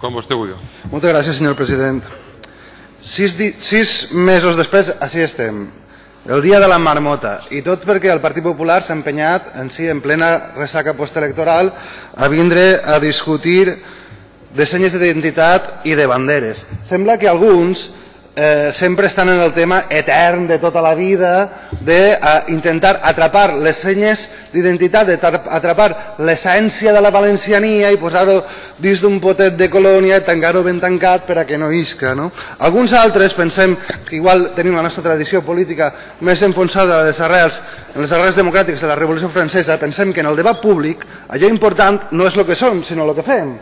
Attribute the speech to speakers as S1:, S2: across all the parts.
S1: Quan vostè vulgui.
S2: Moltes gràcies, senyor president. Sis, sis mesos després, així estem. El dia de la marmota. I tot perquè el Partit Popular s'ha empenyat en si, en plena ressaca postelectoral, a vindre a discutir de senyes d'identitat i de banderes. Sembla que alguns eh, sempre estan en el tema etern de tota la vida, d'intentar eh, atrapar les senyes d'identitat, d'atrapar l'essència de la valenciania i posar-ho dins d'un potet de colònia, tancar-ho ben tancat per a que no isca. No? Alguns altres pensem que igual tenim la nostra tradició política més enfonsada en les arrels, en les arrels democràtiques de la Revolució Francesa, pensem que en el debat públic allò important no és el que som, sinó el que fem.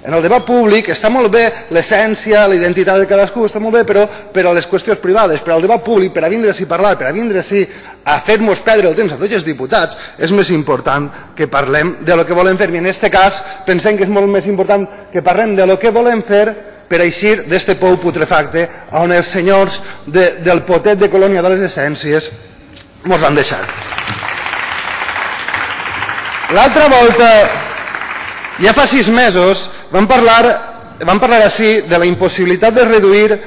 S2: En el debat públic està molt bé l'essència, la identitat de cadascú, està molt bé, però per a les qüestions privades, per al debat públic, per a vindre-s'hi a parlar, per a vindre-s'hi a fer-nos perdre el temps a tots els diputats, és més important que parlem de lo que volem fer. I en aquest cas pensem que és molt més important que parlem de lo que volem fer per eixir d'este pou putrefacte on els senyors de, del potet de colònia de les essències mos van deixar. L'altra volta ja fa sis mesos vam parlar, vam parlar així de la impossibilitat de reduir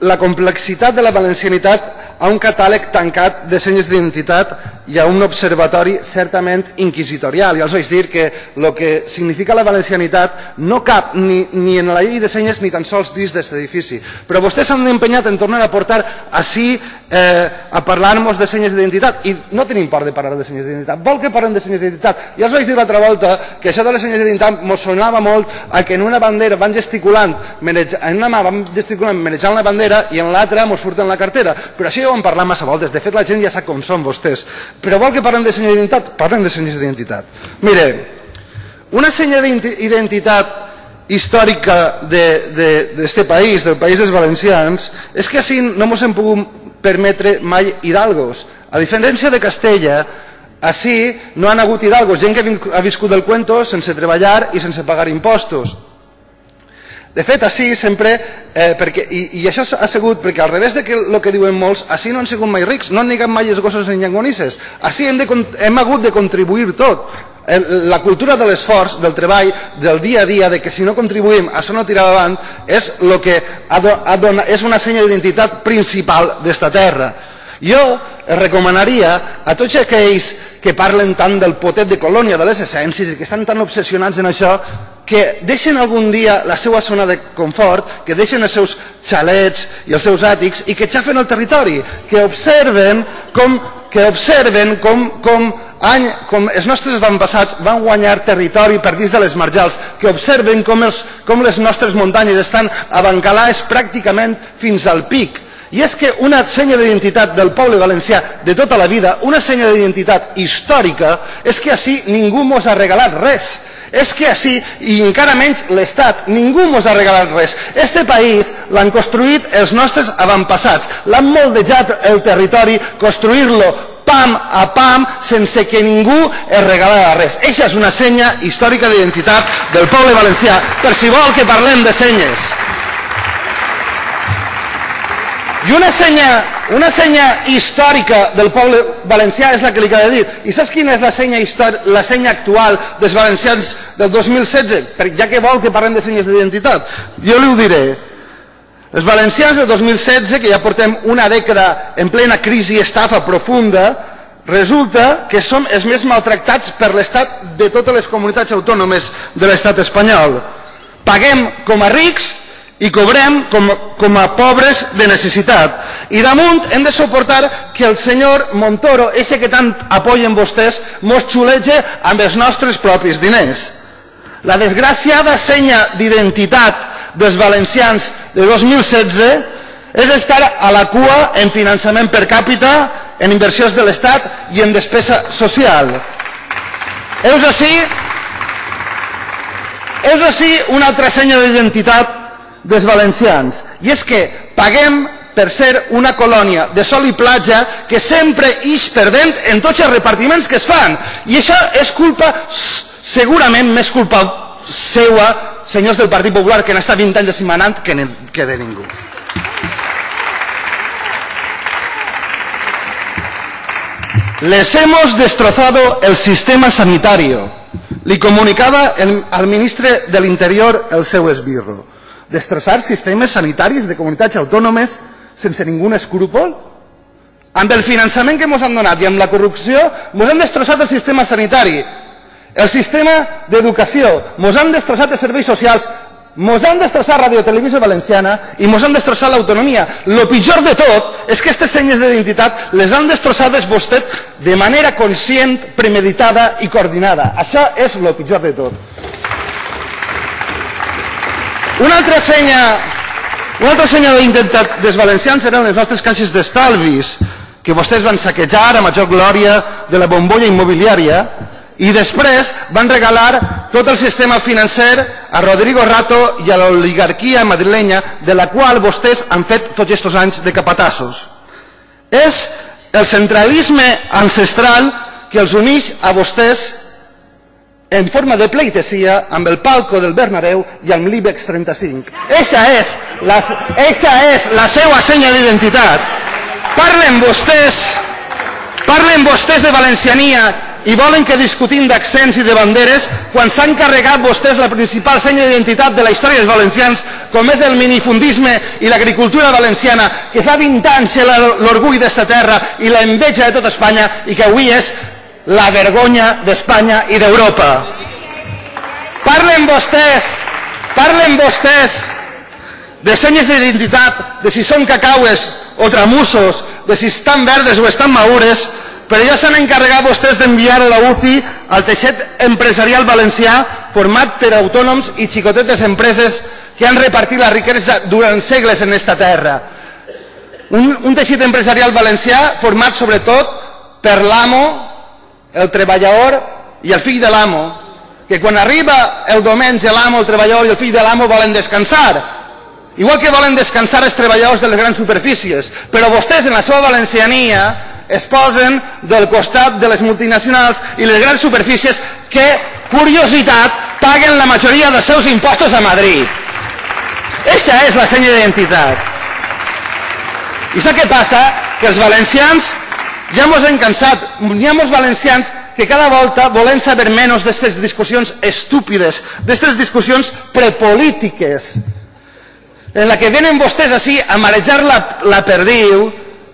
S2: la complexitat de la valencianitat a un catàleg tancat de senyes d'identitat i a un observatori certament inquisitorial. I els vaig dir que el que significa la valencianitat no cap ni, ni en la llei de senyes ni tan sols dins d'aquest edifici. Però vostès s'han empenyat en tornar a portar així eh, a parlar-nos de senyes d'identitat i no tenim por de parlar de senyes d'identitat. Vol que parlem de senyes d'identitat? Ja els vaig dir l'altra volta que això de les senyes d'identitat mos sonava molt a que en una bandera van gesticulant, en una mà van gesticulant, manejant la bandera i en l'altra mos surten la cartera. Però això ho hem parlat massa voltes. De fet, la gent ja sap com són vostès. Però vol que parlem de senyes d'identitat? Parlem de senyes d'identitat. Mire, una senya d'identitat històrica d'aquest de, de, país, del país dels valencians, és que així no ens hem pogut permetre mai hidalgos. A diferència de Castella, així no han hagut hidalgos, gent que ha viscut del cuento sense treballar i sense pagar impostos. De fet, així sempre, eh, perquè, i, i això ha sigut perquè al revés de que el que diuen molts, així no han sigut mai rics, no han negat mai els gossos en llangonisses. Així hem, de, hem hagut de contribuir tot la cultura de l'esforç, del treball, del dia a dia, de que si no contribuïm a això no tirar avant, és, lo que ha dona, és una senya d'identitat principal d'esta terra. Jo recomanaria a tots aquells que parlen tant del potet de colònia, de les essències, i que estan tan obsessionats en això, que deixen algun dia la seva zona de confort, que deixen els seus xalets i els seus àtics i que xafen el territori, que observen com, que observen com, com any, com els nostres avantpassats van guanyar territori per dins de les marjals, que observen com, els, com les nostres muntanyes estan abancalades pràcticament fins al pic. I és que una senya d'identitat del poble valencià de tota la vida, una senya d'identitat històrica, és que així ningú mos ha regalat res. És que així, i encara menys l'Estat, ningú mos ha regalat res. Este país l'han construït els nostres avantpassats, l'han moldejat el territori, construir-lo pam a pam sense que ningú es regalara res. Eixa és una senya històrica d'identitat del poble valencià, per si vol que parlem de senyes. I una senya, una senya històrica del poble valencià és la que li cal dir. I saps quina és la senya, la senya actual dels valencians del 2016? Perquè ja que vol que parlem de senyes d'identitat, jo li ho diré. Els valencians del 2016, que ja portem una dècada en plena crisi i estafa profunda, resulta que som els més maltractats per l'Estat de totes les comunitats autònomes de l'Estat espanyol. Paguem com a rics i cobrem com, com a pobres de necessitat. I damunt hem de suportar que el senyor Montoro, ese que tant apoyen vostès, mos xulege amb els nostres propis diners. La desgraciada senya d'identitat dels valencians de 2016 és estar a la cua en finançament per càpita, en inversions de l'Estat i en despesa social. Heus així, heus així una altra senya d'identitat dels valencians, i és que paguem per ser una colònia de sol i platja que sempre ix perdent en tots els repartiments que es fan. I això és culpa, segurament més culpa seua senyors del Partit Popular que han estat 20 anys demanant que, que de ningú. Les hemos destrozado el sistema sanitario. li comunicava el, al ministre de l'Interior el seu esbirro. Destrossar sistemes sanitaris de comunitats autònomes sense ningú escrúpol? Amb el finançament que ens han donat i amb la corrupció ens han destrossat el sistema sanitari, el sistema d'educació, ens han destrossat els serveis socials, Mos han destrossat Radio Televisió Valenciana i mos han destrossat l'autonomia. Lo pitjor de tot és que aquestes senyes d'identitat les han destrossades vostè de manera conscient, premeditada i coordinada. Això és lo pitjor de tot. Una altra senya, una altra senya d'identitat dels valencians eren les nostres caixes d'estalvis, que vostès van saquejar a major glòria de la bombolla immobiliària i després van regalar tot el sistema financer a Rodrigo Rato i a l'oligarquia madrilenya de la qual vostès han fet tots aquests anys de capatassos. És el centralisme ancestral que els uneix a vostès en forma de pleitesia amb el palco del Bernabéu i amb l'IBEX 35. Eixa és la, eixa és la seva senya d'identitat. Parlen vostès, parlen vostès de valenciania i volen que discutim d'accents i de banderes quan s'han carregat vostès la principal senya d'identitat de la història dels valencians com és el minifundisme i l'agricultura valenciana que fa 20 anys l'orgull d'esta terra i la enveja de tot Espanya i que avui és la vergonya d'Espanya i d'Europa. Parlen vostès, parlen vostès de senyes d'identitat, de si són cacaues o tramussos, de si estan verdes o estan maures, però ja s'han encarregat vostès d'enviar a la UCI al teixet empresarial valencià format per autònoms i xicotetes empreses que han repartit la riquesa durant segles en esta terra. Un, un teixit empresarial valencià format sobretot per l'amo, el treballador i el fill de l'amo, que quan arriba el diumenge l'amo, el treballador i el fill de l'amo volen descansar. Igual que volen descansar els treballadors de les grans superfícies, però vostès en la seva valenciania es posen del costat de les multinacionals i les grans superfícies que, curiositat, paguen la majoria dels seus impostos a Madrid. Eixa és la senya d'identitat. I sap què passa? Que els valencians ja mos hem cansat, hi ha molts valencians que cada volta volem saber menys d'aquestes discussions estúpides, d'aquestes discussions prepolítiques, en la que venen vostès així a marejar la, la perdiu,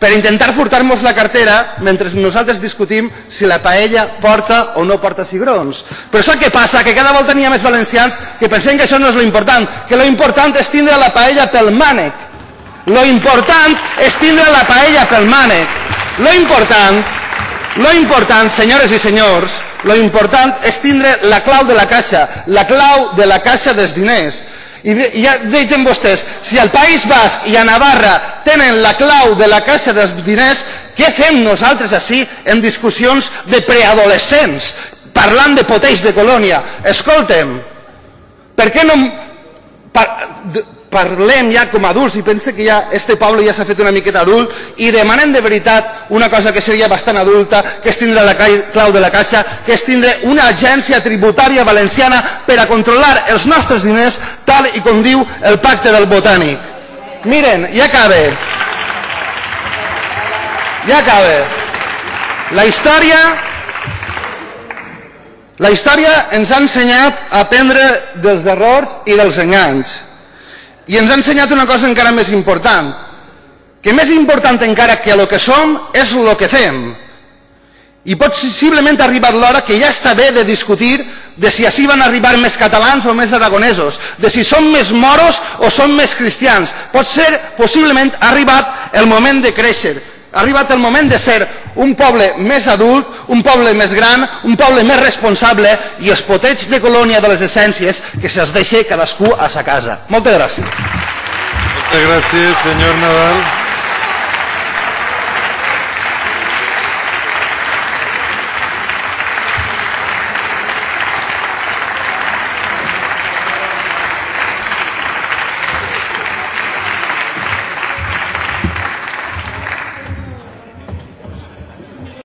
S2: per intentar furtar-nos la cartera mentre nosaltres discutim si la paella porta o no porta cigrons. Però sap què passa? Que cada volta n'hi ha més valencians que pensem que això no és lo important, que lo important és tindre la paella pel mànec. Lo important és tindre la paella pel mànec. Lo important, lo important, senyores i senyors, lo important és tindre la clau de la caixa, la clau de la caixa dels diners. I ja vegin vostès, si al País Basc i a Navarra tenen la clau de la caixa dels diners, què fem nosaltres així en discussions de preadolescents, parlant de poteix de colònia? Escoltem, per què no... Per, parlem ja com a adults i pense que ja este poble ja s'ha fet una miqueta adult i demanem de veritat una cosa que seria bastant adulta, que és tindre la clau de la caixa, que és tindre una agència tributària valenciana per a controlar els nostres diners tal i com diu el pacte del botànic. Miren, ja acabe. Ja acabe. La història la història ens ha ensenyat a aprendre dels errors i dels enganys. I ens ha ensenyat una cosa encara més important, que més important encara que el que som és el que fem. I possiblement ha arribat l'hora que ja està bé de discutir de si així van arribar més catalans o més aragonesos, de si som més moros o som més cristians. Pot ser, possiblement, ha arribat el moment de créixer, ha arribat el moment de ser un poble més adult, un poble més gran, un poble més responsable i els poteig de colònia de les essències que se'ls deixi cadascú a sa casa. Moltes gràcies.
S1: Moltes gràcies, senyor Nadal.